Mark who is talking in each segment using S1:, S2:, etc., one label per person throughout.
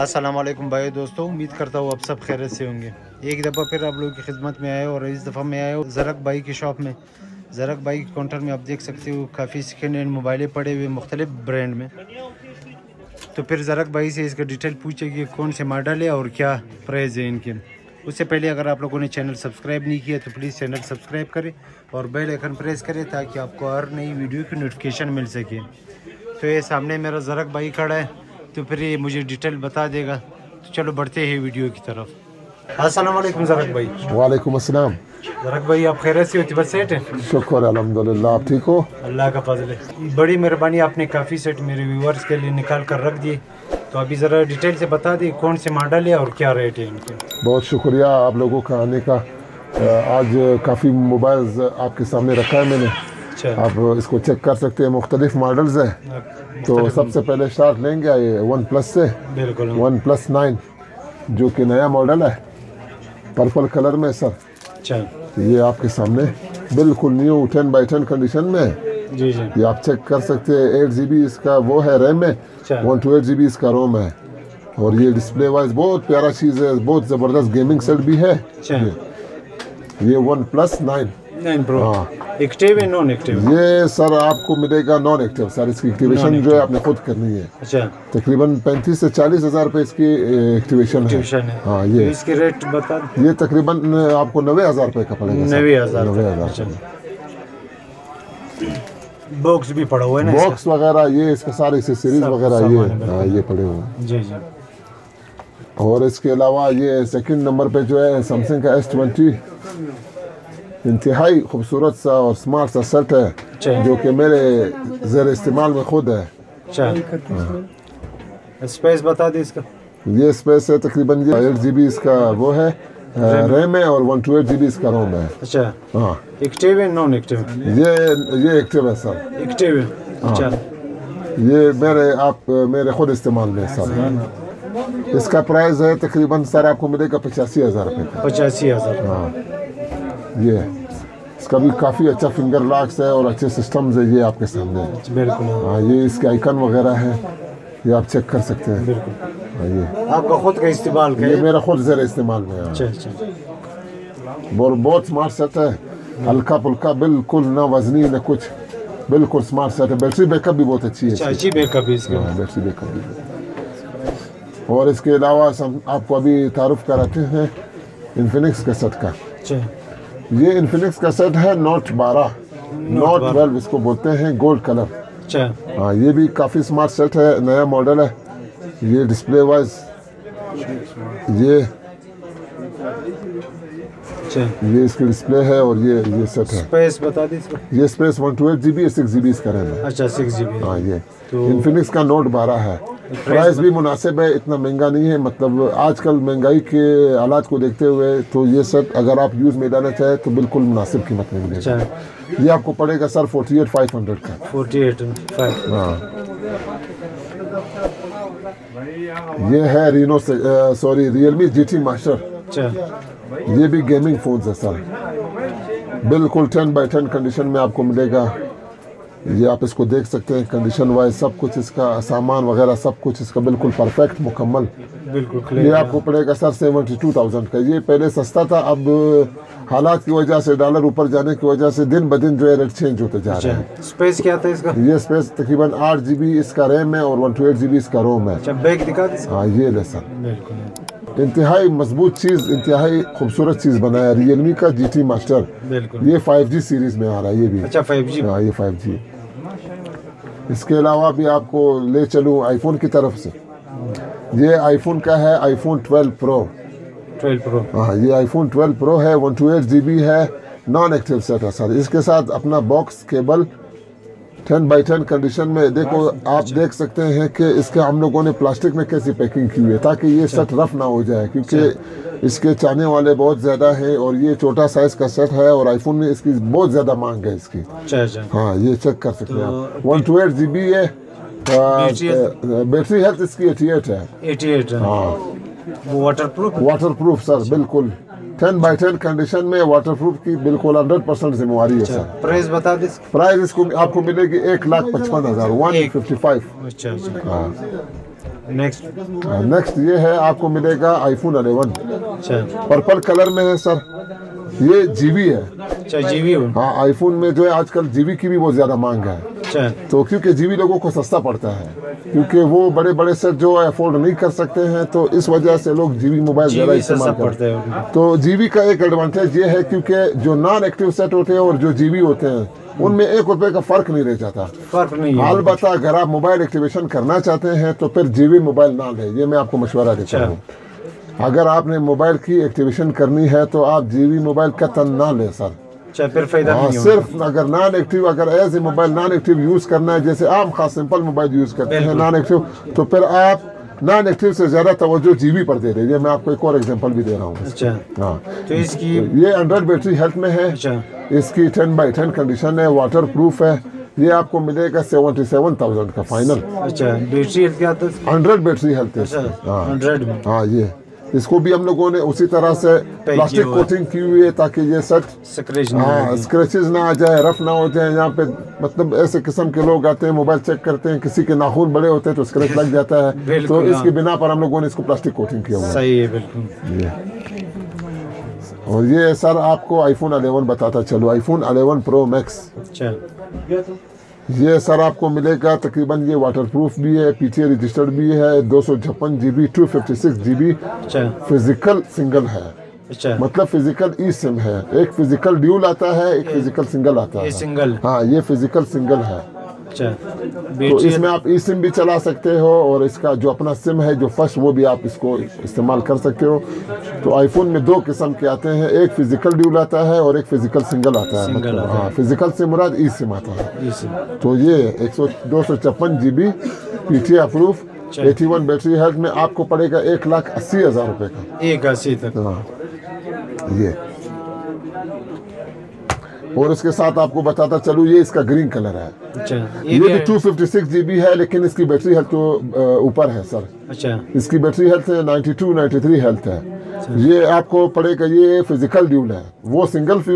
S1: السلام علیکم بھائی دوستوں امید کرتا ہوں آپ سب خیرت سے ہوں گے۔ ایک دفعہ پھر آپ لوگوں کی خدمت میں آئے اور اس دفعہ میں آئے زرک بھائی کی شاپ میں۔ زرک بھائی کے کاؤنٹر میں آپ دیکھ سکتے ہو، کافی سیکنڈ ہینڈ موبائلیں پڑے ہوئے مختلف برینڈ میں۔ تو پھر زرک بھائی سے اس کا ڈیٹیل پوچھے کہ کون سے ماڈل ہے اور کیا پرائز ہے ان کے۔ اس سے پہلے اگر آپ لوگوں نے چینل سبسکرائب نہیں کیا تو پلیز چینل سبسکرائب کریں اور بیل ایکن پریس کریں تاکہ آپ کو ہر نئی ویڈیو کی نوٹیفیکیشن مل سکے۔ تو یہ سامنے میرا زرک بھائی کھڑا ہے۔ تو پھر یہ مجھے ڈیٹیل بتا دے گا۔ تو چلو بڑھتے ہیں ویڈیو کی طرف۔ السلام علیکم زرک بھائی۔
S2: وعلیکم السلام۔
S1: زرک بھائی آپ خیر سے ہو؟ سیٹ ہیں
S2: شکر الحمدللہ آپ ٹھیک ہو؟
S1: اللہ کا فضل ہے۔ بڑی مہربانی آپ نے کافی سیٹ میرے ویورز کے لیے نکال کر رکھ دیے تو ابھی ذرا ڈیٹیل سے بتا دی کون سے ماڈل ہے اور کیا ریٹ ہے ان کے۔
S2: بہت شکریہ آپ لوگوں کا آنے کا۔ آج کافی موبائلز آپ کے سامنے رکھا ہے میں نے۔
S1: اچھا۔
S2: آپ اس کو چیک کر سکتے ہیں مختلف ماڈلز ہیں۔
S1: تو سب سے
S2: پہلے اسٹارٹ لیں گے یہ ون پلس سے۔ ون پلس نائن جو کہ نیا ماڈل ہے۔ پرپل کلر میں سر اچھا۔ یہ آپ کے سامنے بالکل new ten by ten condition میں۔
S1: ہے
S2: یہ آپ چیک کر سکتے ہیں ایٹ جی بی اس کا وہ ہے ریم ہے one two eight G B اس کا روم ہے۔ اور یہ ڈسپلے وائز بہت پیارا چیز ہے بہت زبردست گیمنگ سیٹ بھی ہے۔ اچھا۔ یہ one plus nine
S1: nine pro active ہے نان ایکٹیو
S2: یہ سر آپ کو ملے گا نان ایکٹیو سر اس کی ایکٹیویشن جو ہے آپ نے خود کرنی ہے۔
S1: اچھا۔
S2: تقریباً پینتیس سے چالیس ہزار روپے اس کی ایکٹیویشن ہے۔
S1: ہاں یہ۔ اس کی ریٹ بتا۔
S2: یہ تقریباً آپ کو نوے ہزار روپے کا پڑے گا نوے ہزار نوے باکس
S1: اچھا۔ بھی پڑا ہوا ہے نا باکس
S2: وغیرہ یہ اس کے سارے سیریز وغیرہ یہ۔ ہاں، یہ پڑے ہوئے۔ ہیں
S1: جی جی۔
S2: اور اس کے علاوہ یہ سیکنڈ نمبر پہ جو ہے سمسنگ کا ایس ٹوینٹی انتہائی خوبصورت سا اور اسمارٹ سا سیٹ ہے جو کہ میرے زیر استعمال میں خود ہے۔
S1: اسپیس ہاں۔ بتا دی اس کا۔
S2: یہ اسپیس ہے تقریباً یہ ایٹ جی بی اس کا وہ ہے۔ ریم۔ ہے اور one two eight G B اس کا روم ہے۔
S1: اچھا۔
S2: ہاں۔
S1: ہے نان ایکٹیو
S2: یہ یہ ایکٹیو ہے سر۔
S1: ایکٹیو ہے۔ ہاں۔
S2: یہ میرے آپ میرے خود استعمال میں سر۔ اس کا پرائز ہے تقریباً سر آپ کو ملے گا پچاسی ہزار روپے
S1: پچاسی ہزار۔ ہاں۔
S2: یہ۔ اس کا بھی کافی اچھا فنگر لاکس ہے اور اچھے سسٹمز ہے یہ آپ کے سامنے۔ ہے
S1: بالکل۔ ہاں
S2: یہ اس کے آئیکن وغیرہ ہے یہ آپ چیک کر سکتے ہیں۔
S1: بالکل۔
S2: یہ
S1: آپ کا خود کا استعمال یہ میرا
S2: خود زیر استعمال میں ہے۔ اور بہت اسمارٹ سیٹ ہے۔ ہلکا پھلکا بالکل نہ وزنی نہ کچھ۔ بالکل اسمارٹ سیٹ ہے۔ بیٹری بیک اپ بھی بہت اچھی ہے اچھا، اچھی بیک
S1: اپ بھی اس
S2: بیٹری بیک اپ بھی۔ اور اس کے علاوہ آپ کو ابھی تعارف کراتے ہیں انفینکس کے سٹ کا یہ انفینکس کا سیٹ ہے نوٹ بارہ.
S1: نوٹ ٹویلو
S2: اس کو بولتے ہیں گولڈ کلر. ہاں یہ بھی کافی اسمارٹ سیٹ ہے نیا ماڈل ہے. یہ ڈسپلے وائز یہ یہ اس کی ڈسپلے ہے اور یہ یہ سیٹ ہے.
S1: سپیس بتا دیجیے
S2: یہ space one two eight G B six G B اس کا رہنا
S1: اچھا سکس جی بی ہاں
S2: یہ.
S1: انفینکس
S2: کا نوٹ بارہ ہے.
S1: پرائز بھی
S2: مناسب ہے اتنا مہنگا نہیں ہے۔ مطلب آج کل مہنگائی کے آلات کو دیکھتے ہوئے تو یہ سر اگر آپ یوز میں لانا چاہیں تو بالکل مناسب قیمت میں ملے گا۔
S1: اچھا۔
S2: یہ آپ کو پڑے گا sir forty eight five hundred کا۔
S1: فورٹی ایٹ
S2: ہاں۔ یہ ہے Reno sorry Realme G T master یہ بھی گیمنگ فونز ہے سر۔ بالکل ٹین بائی ٹین کنڈیشن میں آپ کو ملے گا۔ یہ آپ اس کو دیکھ سکتے ہیں کنڈیشن وائز سب کچھ اس کا سامان وغیرہ سب کچھ اس کا بالکل پرفیکٹ مکمل۔
S1: بالکل یہ آپ کو
S2: پڑے گا سر سیونٹی ٹو تھاؤزینڈ کا۔ یہ پہلے سستا تھا اب حالات کی وجہ سے ڈالر اوپر جانے کی وجہ سے دن بدن جو ہے ریٹ چینج ہوتے جا رہے اچھا،
S1: ہیں۔ سپیس کیا تھا اس کا؟
S2: یہ سپیس تقریباً آٹھ جی بی اس کا ریم ہے اور one two eight G B اس کا روم ہے۔
S1: اچھا،
S2: ہاں یہ لے
S1: سر۔
S2: انتہائی مضبوط چیز انتہائی خوبصورت چیز بنایا ریئل می کا جی ٹی ماسٹر
S1: یہ
S2: فائیو جی سیریز میں آ رہا ہے یہ بھی۔
S1: اچھا فائیو جی
S2: ہاں یہ فائیو جی اس کے علاوہ بھی آپ کو لے چلوں آئی فون کی طرف سے۔ یہ آئی فون کا ہے iPhone twelve pro
S1: twelve pro
S2: ہاں یہ آئی فون ٹویلو پرو ہے one two eight G B ہے نان ایکٹیو سیٹ ہے سر اس کے ساتھ اپنا box cable ten by ten condition میں دیکھو آپ دیکھ سکتے ہیں کہ اس کے ہم لوگوں نے پلاسٹک میں کیسی پیکنگ کی ہوئی ہے تاکہ یہ سیٹ رف نہ ہو جائے کیونکہ اس کے چانے والے بہت زیادہ ہیں اور یہ چھوٹا سائز کا سیٹ ہے اور آئی فون میں اس کی بہت زیادہ مانگ ہے اس کی۔ ہاں یہ چیک کر سکتے ہیں one two eight G B ہے بیٹری ہیلتھ اس کی ایٹی ایٹ ہے۔
S1: ایٹی ایٹ ہاں۔ Waterproof
S2: waterproof sir بالکل۔ ٹین بائی ٹین کنڈیشن میں واٹر پروف کی بالکل ہنڈریڈ پرسینٹ ذمہ داری ہے اچھا، سر۔ پرائز
S1: بتا دیں۔
S2: پرائز اس کو آپ کو ملے گی ایک لاکھ اچھا، پچپن ہزار one fifty five
S1: next
S2: next یہ ہے آپ کو ملے گا iPhone eleven purple colour میں ہے سر۔ یہ جی بی اچھا،
S1: ہے۔
S2: ہاں آئی فون میں جو ہے آج کل جی بی کی بھی بہت زیادہ مانگ ہے۔ تو کیونکہ جیوی لوگوں کو سستا پڑتا ہے کیونکہ وہ بڑے بڑے سیٹ جو افورڈ نہیں کر سکتے ہیں تو اس وجہ سے لوگ جیوی موبائل زیادہ استعمال
S1: کرتے ہیں۔
S2: تو جیوی کا ایک ایڈوانٹیج یہ ہے کیونکہ جو نان ایکٹیو سیٹ ہوتے ہیں اور جو جیوی ہوتے ہیں ان میں ایک روپے کا فرق نہیں رہ جاتا۔
S1: فرق نہیں البتہ
S2: اگر آپ موبائل ایکٹیویشن کرنا چاہتے ہیں تو پھر جیوی موبائل نہ لیں۔ یہ میں آپ کو مشورہ دیتا ہوں۔ اگر آپ نے موبائل کی ایکٹیویشن کرنی ہے تو آپ جیوی موبائل کا تن نہ لیں سر۔
S1: اچھا پھر فائدہ ہاں، نہیں صرف
S2: اگر نان ایکٹیو اگر ایسے موبائل نان ایکٹیو یوز کرنا ہے جیسے عام خاص سمپل موبائل یوز کرتے ہیں نان ایکٹیو تو پھر آپ نان ایکٹیو سے زیادہ توجہ جی بی پر دے رہے ہیں۔ میں آپ کو ایک اور ایگزامپل بھی دے رہا ہوں۔ ہاں۔ یہ ہنڈریڈ بیٹری ہیلتھ میں ہے۔ اس کی ٹین بائی ٹین کنڈیشن ہے واٹر پروف ہے۔ یہ آپ کو ملے گا سیونٹی سیون تھاؤزینڈ کا فائنل
S1: اچھا
S2: بیٹری ہیلتھ کیا ہاں۔, ہاں یہ۔ اس کو بھی ہم لوگوں نے اسی طرح سے پلاسٹک کوٹنگ کی ہوئی ہے تاکہ یہ سیٹ
S1: ہاں
S2: اسکریچز نہ آ جائے رف نہ ہو جائے یہاں پہ مطلب ایسے قسم کے لوگ آتے ہیں موبائل چیک کرتے ہیں کسی کے ناخون بڑے ہوتے ہیں تو اسکریچ لگ جاتا ہے۔ تو اس کی ہاں۔ بنا پر ہم لوگوں نے اس کو پلاسٹک کوٹنگ کیا ہوا
S1: صحیح ہے بالکل۔
S2: اور یہ سر آپ کو آئی فون الیون بتاتا چلو iPhone eleven pro max
S1: چل۔
S2: یہ سر آپ کو ملے گا تقریباً یہ واٹر پروف بھی ہے پیچھے رجسٹرڈ بھی ہے دو سو چھپن G B two fifty six G B اچھا۔ فزیکل سنگل ہے۔
S1: اچھا۔
S2: مطلب فزیکل ای سم ہے۔ ایک فزیکل ڈیول آتا ہے ایک فزیکل سنگل آتا ہے۔ ہاں یہ فزیکل سنگل ہے۔
S1: اچھا۔ تو اس میں
S2: آپ e ای سم بھی چلا سکتے ہو اور اس کا جو اپنا سم ہے جو فش وہ بھی آپ اس کو استعمال کر سکتے ہو۔ تو آئی فون میں دو قسم کے آتے ہیں۔ ایک فزیکل ڈیول آتا ہے اور ایک فزیکل مطلب سنگل آتا ہے۔ ہاں فزیکل سے مراد e ای سم آتا ہے۔
S1: e
S2: تو یہ ایک سو دو سو چھپن G B P T approve
S1: eighty
S2: one battery health میں آپ کو پڑے گا ایک لاکھ اسی ہزار روپے کا۔
S1: ایک اسی تک۔
S2: ہاں۔ یہ۔ اور اس کے ساتھ آپ کو بتاتا چلو یہ اس کا گرین کلر ہے۔
S1: اچھا، یہ بھی two
S2: fifty six G B ہے لیکن اس کی بیٹری ہیلتھ تو اوپر ہے سر۔
S1: اچھا۔
S2: اس کی battery health ninety two ninety three health ہے۔ اچھا۔ یہ آپ کو پڑے گا یہ فیزیکل ڈیول ہے۔ وہ سنگل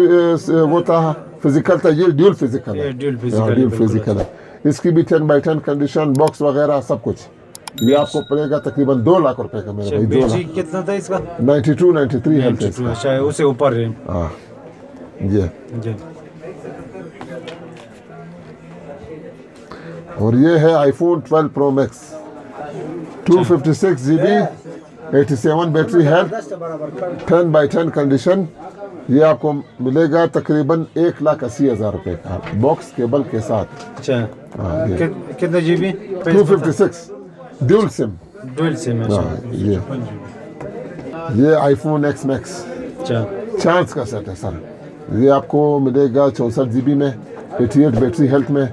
S2: وہ تھا فیزیکل تھا یہ ڈیول فیزیکل ہے۔
S1: ڈیول ہاں، فیزیکل
S2: ہے اس کی بھی ten by ten condition box وغیرہ سب کچھ۔
S1: یہ آپ کو
S2: پڑے گا تقریباً دو لاکھ روپے کا میرے بھائی دو لاکھ۔
S1: کتنا تھا اس کا؟
S2: Ninety two ninety three health اسے
S1: اوپر ہے۔
S2: ہاں۔ یہ اور یہ ہے iPhone twelve pro max two fifty six G B eighty seven battery ہے ٹین بائی ٹین کنڈیشن یہ آپ کو ملے گا تقریباً ایک لاکھ اسی ہزار روپے کا باکس کیبل کے ساتھ
S1: کتنے G B two fifty
S2: six dual sim
S1: dual sim
S2: یہ iPhone X Max
S1: charge
S2: کا سیٹ ہے سر یہ آپ کو ملے گا چونسٹھ جی بی میں ایٹی ایٹ بیٹری ہیلتھ میں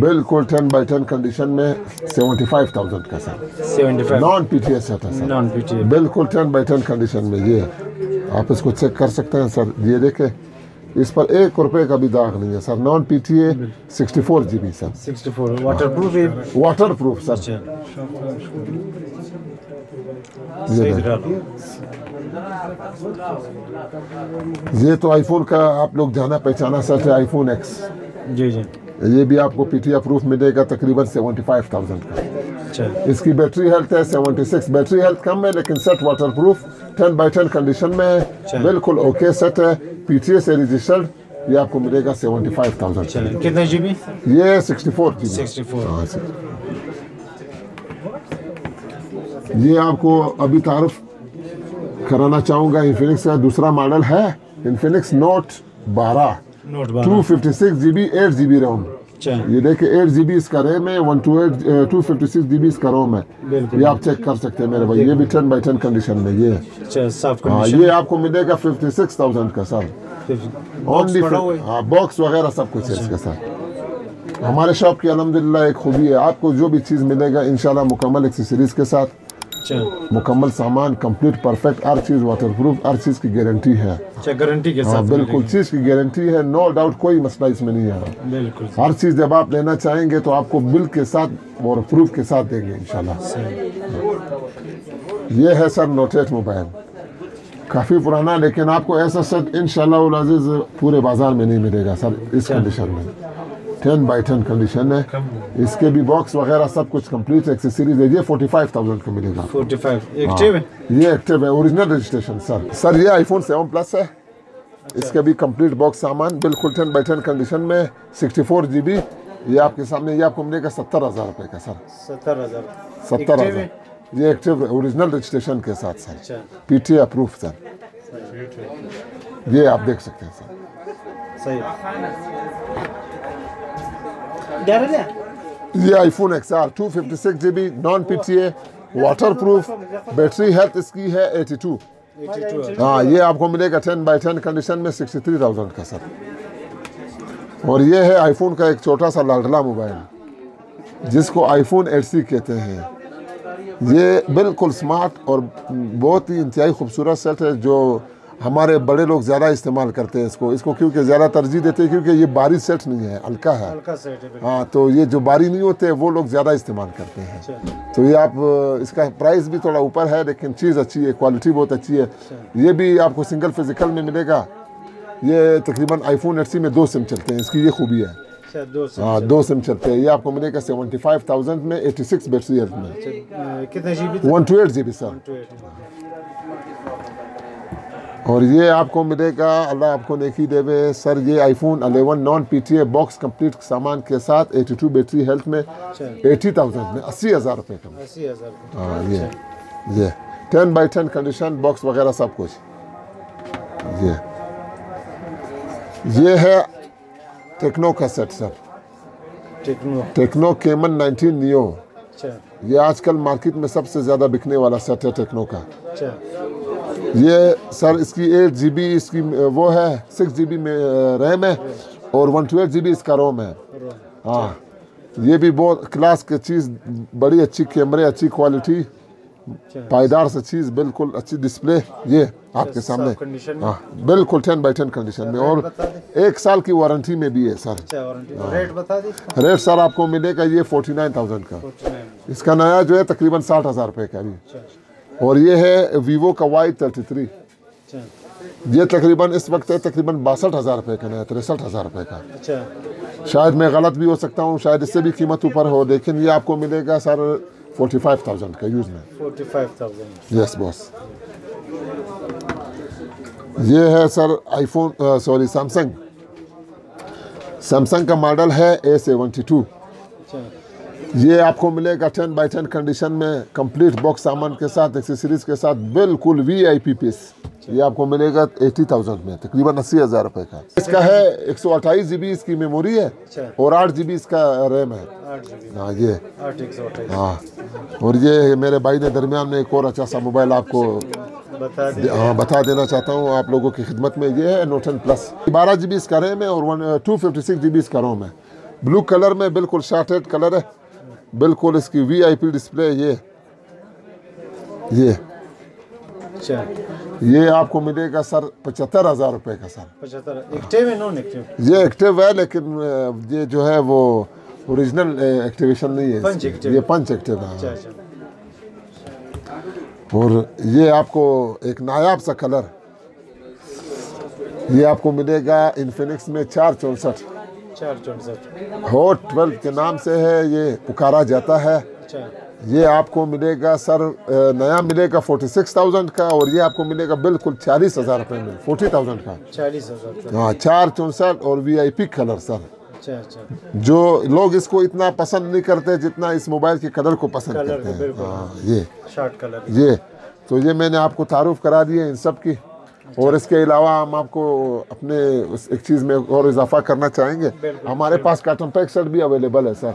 S2: بالکل ٹین بائی ٹین کنڈیشن میں سیونٹی فائیو تھاؤزینڈ کا
S1: sir.
S2: Non P T S تھا
S1: سر۔
S2: بالکل ٹین بائی ٹین کنڈیشن میں یہ آپ اس کو چیک کر سکتے ہیں سر۔ یہ دیکھیں اس پر ایک روپے کا بھی داغ نہیں ہے sir. Non P T A sixty four G B sir.
S1: Waterproof
S2: waterproof sir. یہ تو آئی فون کا آپ لوگ جانا پہچانا سچ ہے آئی فون ایکس
S1: جی جی۔
S2: یہ بھی آپ کو پی ٹی اپروف ملے گا تقریباً سیونٹی فائیو تھاؤزینڈ کا
S1: اچھا۔
S2: اس کی بیٹری ہیلتھ ہے سیونٹی سکس بیٹری ہیلتھ کم ہے لیکن set waterproof ten by ten condition میں ہے۔ اچھا۔ بالکل اوکے سیٹ ہے۔ پی ٹی اے سے رجسٹرڈ یہ آپ کو ملے گا سیونٹی فائیو تھاؤزینڈ کتنے جی
S1: بی
S2: یہ سکسٹی فور جی
S1: بی ہاں
S2: یہ آپ کو ابھی تعارف کرانا چاہوں گا۔ انفینکس کا دوسرا ماڈل ہے انفینکس نوٹ بارہ۔
S1: Two
S2: fifty six G B eight G B ROM
S1: یہ
S2: دیکھیں ایٹ جی بی اس کا ریم ہے one two eight two fifty six G B اس کا روم ہے۔
S1: یہ آپ
S2: چیک کر سکتے ہیں میرے بھائی یہ بھی ٹین بائی ٹین کنڈیشن میں یہ ہے۔
S1: ہاں، یہ
S2: آپ کو ملے گا ففٹی سکس تھاؤزینڈ کا سر۔
S1: اونلی
S2: باکس ہاں، وغیرہ سب کچھ ہے اس کے ساتھ ہمارے شاپ کی الحمدللہ ایک خوبی ہے۔ آپ کو جو بھی چیز ملے گا انشاءاللہ مکمل ایکسیسریز کے ساتھ۔ مکمل سامان کمپلیٹ پرفیکٹ ہر چیز واٹر پروف ہر چیز کی گارنٹی ہے۔ اچھا
S1: گارنٹی کے ہاں، ساتھ بالکل
S2: چیز کی گارنٹی ہے نو ڈاؤٹ کوئی مسئلہ اس میں نہیں ہے۔
S1: بالکل۔
S2: ہر چیز جب آپ لینا چاہیں گے تو آپ کو بل کے ساتھ اور پروف کے ساتھ دیں گے انشاءاللہ۔ یہ ہے سر نوٹیٹ موبائل کافی پرانا لیکن آپ کو ایسا سیٹ انشاءاللہ العزیز پورے بازار میں نہیں ملے گا سر اس کنڈیشن میں۔ ٹین بائی ٹین کنڈیشن ہے اس کے بھی باکس وغیرہ سب کچھ کمپلیٹ ایکسیسریز ہاں۔ ہے یہ فورٹی فائیو تھاؤزینڈ کا ملے گا۔ یہ ایکٹیو ہے؟ اوریجنل رجسٹریشن سر سر یہ آئی فون سیون پلس ہے
S1: اس کا
S2: بھی کمپلیٹ باکس سامان بالکل ٹین بائی ٹین کنڈیشن میں سکسٹی فور جی بی یہ آپ کے سامنے یہ آپ کو ملے گا ستر ہزار روپے کا سر
S1: ستر ہزار۔
S2: ستر ہزار۔ یہ ایکٹیو اوریجنل رجسٹریشن کے ساتھ سر پی ٹی اے اپروف سر یہ آپ دیکھ سکتے ہیں سر
S1: صحیح ہے
S2: یہ iPhone X R two there? Yeah, G B 256 P T A waterproof battery health اس کی ہے ایٹی ٹو
S1: ہاں یہ
S2: آپ کو ملے گا ٹین بائی ٹین کنڈیشن میں سکسٹی تھری تھاؤزینڈ کا سر اور یہ ہے آئی فون کا ایک چھوٹا سا لاڈلا موبائل جس کو آئی فون ایٹ سی کہتے ہیں یہ بالکل سمارٹ اور بہت ہی انتہائی خوبصورت سیٹ ہے جو ہمارے بڑے لوگ زیادہ استعمال کرتے ہیں اس کو اس کو کیونکہ زیادہ ترجیح دیتے ہیں کیونکہ یہ باری سیٹ نہیں ہے ہلکا ہے۔
S1: ہاں
S2: تو یہ جو باری نہیں ہوتے وہ لوگ زیادہ استعمال کرتے ہیں۔ تو یہ آپ اس کا پرائز بھی تھوڑا اوپر ہے لیکن چیز اچھی ہے کوالٹی بہت اچھی ہے۔ یہ بھی آپ کو سنگل فزیکل میں ملے گا۔ یہ تقریباً آئی فون ایٹ سی میں دو سم چلتے ہیں اس کی یہ خوبی ہے۔
S1: ہاں دو
S2: سم چلتے ہیں۔ یہ آپ کو ملے گا سیونٹی فائیو تھاؤزینڈ میں ایٹی سکس بیٹری
S1: میں one two
S2: eight G B sir. اور یہ آپ کو ملے گا اللہ آپ کو نیکی دے ہوئے سر یہ iPhone eleven non P T A box complete سامان کے ساتھ ایٹی ٹو بیٹری ہیلتھ میں ایٹی تھاؤزینڈ میں اسی ہزار روپے کا
S1: ہاں یہ
S2: یہ۔ Ten by ten condition box وغیرہ سب کچھ۔ یہ۔ یہ ہے ٹیکنو کا set sir Tecno Camon nineteen new یہ آج کل مارکیٹ میں سب سے زیادہ بکنے والا سیٹ ہے ٹیکنو کا۔ یہ سر اس کی ایٹ جی بی اس کی وہ ہے سکس جی بی میں ریم ہے اور ون ٹویلو جی بی اس کا روم ہے۔ ہاں یہ بھی بہت کلاس کی چیز بڑی اچھی کیمرے اچھی کوالٹی پائیدار سے چیز بالکل اچھی ڈسپلے یہ آپ کے سامنے۔
S1: ہاں
S2: بالکل ٹین بائی ٹین کنڈیشن میں۔ اور ایک سال کی وارنٹی میں بھی ہے سر۔
S1: ریٹ
S2: ہاں۔ سر آپ کو ملے گا یہ فورٹی نائن تھاؤزینڈ کا۔ اس کا نیا جو ہے تقریباً ساٹھ ہزار روپے کا بھی اور یہ ہے ویوو کا وائی تھرٹی تھری۔ یہ تقریباً اس وقت ہے تقریباً باسٹھ ہزار روپے کا ہے تریسٹھ ہزار روپے کا۔ شاید میں غلط بھی ہو سکتا ہوں شاید اس سے بھی قیمت اوپر ہو لیکن یہ آپ کو ملے گا سر فورٹی فائیو تھاؤزینڈ کا یوز میں۔ یس بوس یہ ہے sir iPhone sorry Samsung Samsung کا ماڈل ہے اے سیونٹی ٹو۔ یہ آپ کو ملے گا ٹین بائی ٹین کنڈیشن میں کمپلیٹ باکس سامان کے ساتھ ایکسیسریز کے ساتھ بالکل وی آئی پی پیس یہ آپ کو ملے گا ایٹی تھاؤزینڈ میں تقریباً اسی ہزار روپے کا. اس کا ہے ایک سو اٹھائیس جی بی اس کی میموری ہے اور آٹھ جی بی اس کا ریم ہے. ہاں یہ.
S1: ہاں.
S2: اور یہ میرے بھائی نے درمیان میں ایک اور اچھا سا موبائل آپ کو
S1: ہاں
S2: بتا دینا چاہتا ہوں آپ لوگوں کی خدمت میں یہ ہے نوٹن پلس بارہ جی بی اس کا ریم ہے اور two fifty six G B اس کا روم ہے. بلو کلر میں بالکل شارٹیڈ کلر ہے. بالکل اس کی وی آئی پی ڈسپلے یہ یہ یہ آپ کو ملے گا سر پچہتر ہزار روپے کا سر۔
S1: یہ
S2: ایکٹیو ہے لیکن یہ جو ہے وہ اوریجنل ایکٹیویشن نہیں ہے۔ یہ پنچ ایکٹیو ہے۔ اور یہ آپ کو ایک نایاب سا کلر۔ یہ آپ کو ملے گا انفینکس میں چار چونسٹھ۔ ہوٹ ٹویلتھ کے نام سے ہے یہ پکارا جاتا ہے۔ یہ آپ کو ملے گا سر نیا ملے گا فورٹی سکس تھاؤزینڈ کا اور یہ آپ کو ملے گا بالکل چالیس ہزار روپے میں فورٹی تھاؤزینڈ کا۔
S1: چالیس ہزار
S2: ہاں چار چونسٹھ اور وی آئی پی کلر سر۔ جو لوگ اس کو اتنا پسند نہیں کرتے جتنا اس موبائل کے کلر کو پسند کرتے ہیں۔ ہاں، یہ۔
S1: یہ۔
S2: تو یہ میں نے آپ کو تعارف کرا دی ہے ان سب کی۔
S1: اور اس
S2: کے علاوہ ہم آپ کو اپنے ایک چیز میں اور اضافہ کرنا چاہیں گے۔
S1: ہمارے پاس
S2: کارٹون پیک سیٹ بھی اویلیبل ہے سر۔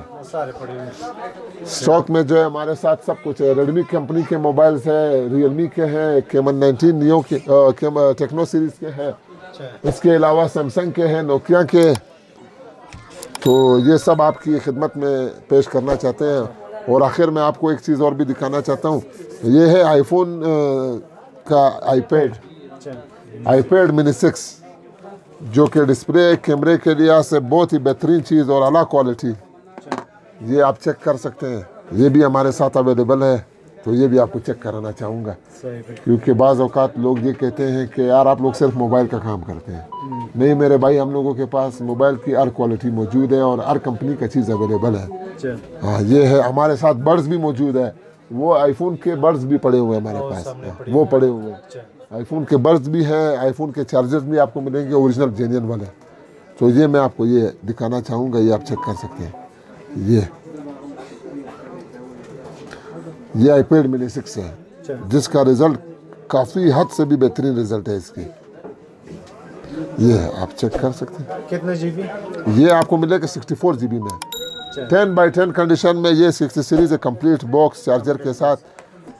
S2: اسٹاک میں جو ہے ہمارے ساتھ سب کچھ ہے۔ ریڈمی کمپنی کے موبائلز ہے ریئل می کے ہیں کیمن نائنٹین نیو کے ٹیکنو سیریز کے ہیں۔ اس کے علاوہ سیمسنگ کے ہیں نوکیا کے۔ تو یہ سب آپ کی خدمت میں پیش کرنا چاہتے ہیں۔ اور آخر میں آپ کو ایک چیز اور بھی دکھانا چاہتا ہوں۔ یہ ہے آئی فون کا آئی پیڈ
S1: آئی
S2: پیڈ منی سکس جو کہ ڈسپلے کیمرے کے لحاظ سے بہت ہی بہترین چیز اور اعلیٰ کوالٹی یہ آپ چیک کر سکتے ہیں۔ یہ بھی ہمارے ساتھ اویلیبل ہے۔ تو یہ بھی آپ کو چیک کرانا چاہوں گا۔
S1: کیونکہ
S2: بعض اوقات لوگ یہ کہتے ہیں کہ یار آپ لوگ صرف موبائل کا کام کرتے ہیں۔ نہیں میرے بھائی ہم لوگوں کے پاس موبائل کی ہر کوالٹی موجود ہے اور ہر کمپنی کا چیز اویلیبل ہے۔ ہاں یہ ہے ہمارے ساتھ برڈز بھی موجود ہے۔ وہ آئی فون کے برڈز بھی پڑے ہوئے ہیں ہمارے پاس۔ وہ پڑے ہوئے
S1: ہیں۔
S2: آئی فون کے برس بھی ہے آئی فون کے چارجرز بھی آپ کو ملیں گے اوریجنل جینین والے۔ تو یہ میں آپ کو یہ دکھانا چاہوں گا یہ آپ چیک کر سکتے ہیں۔ یہ۔ یہ آئی پیڈ منی سکس ہے
S1: اچھا۔
S2: جس کا ریزلٹ کافی حد سے بھی بہترین ریزلٹ ہے اس کی۔ یہ ہے آپ چیک کر سکتے ہیں۔
S1: کتنا جی بی؟
S2: یہ آپ کو ملے گا سکسٹی فور جی بی میں۔ ٹین بائی ٹین کنڈیشن میں یہ سکسٹی سیریز ہے کمپلیٹ باکس چارجر کے ساتھ۔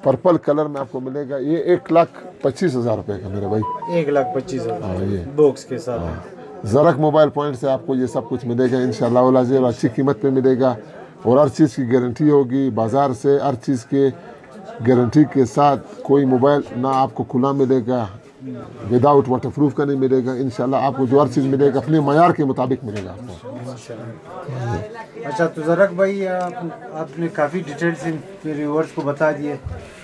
S2: پرپل کلر میں آپ کو ملے گا۔ یہ ایک لاکھ پچیس ہزار روپے کا میرے بھائی۔
S1: ایک لاکھ پچیس ہزار۔ ہاں، یہ۔ بوکس کے ساتھ۔
S2: ہاں۔ زرک موبائل پوائنٹ سے آپ کو یہ سب کچھ ملے گا انشاءاللہ شاء اللہ اور اچھی قیمت پہ ملے گا۔ اور ہر چیز کی گارنٹی ہوگی بازار سے ہر چیز کے گارنٹی کے ساتھ کوئی موبائل نہ آپ کو کھلا ملے گا۔ ود آؤٹ واٹر پروف کا نہیں ملے گا انشاءاللہ آپ کو جو ہر چیز ملے گا اپنے معیار کے مطابق ملے گا آپ
S1: کو۔ اچھا تو زرک بھائی آپ نے کافی ڈیٹیل سے ان ریورس کو بتا دیے۔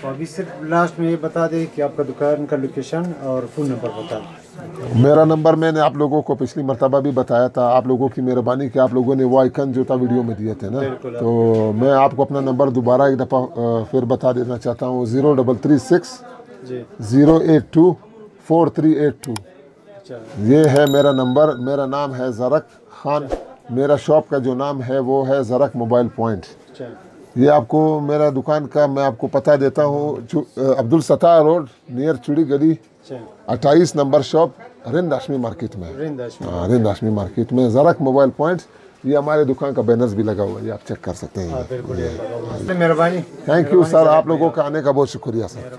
S1: تو ابھی صرف لاسٹ میں یہ بتا دیں کہ آپ کا دکان کا لوکیشن اور فون نمبر بتا دیں۔ میرا
S2: نمبر میں نے آپ لوگوں کو پچھلی مرتبہ بھی بتایا تھا۔ آپ لوگوں کی مہربانی کہ آپ لوگوں نے وہ آئیکن جو تھا ویڈیو میں دیے تھے نا۔ تو میں آپ کو اپنا نمبر دوبارہ ایک دفعہ پھر بتا دینا چاہتا ہوں۔ زیرو ڈبل تھری سکس
S1: جی۔
S2: Zero eight two four three eight two یہ ہے میرا نمبر میرا نام ہے زرک خان میرا شاپ کا جو نام ہے وہ ہے زرک موبائل پوائنٹ۔ یہ آپ کو میرا دکان کا میں آپ کو پتہ دیتا ہوں عبد روڈ نیئر چوڑی گلی اٹھائیس number shop Rind Rashmi market میں۔
S1: رند ہاشمی
S2: ہاں، مارکیٹ میں زرک موبائل پوائنٹ یہ ہمارے دکان کا بینرز بھی لگا ہوا ہے یہ آپ چیک کر سکتے ہیں۔ ہاں،
S1: مہربانی۔ تھینک یو سر آپ لوگوں
S2: کا آنے کا بہت شکریہ سر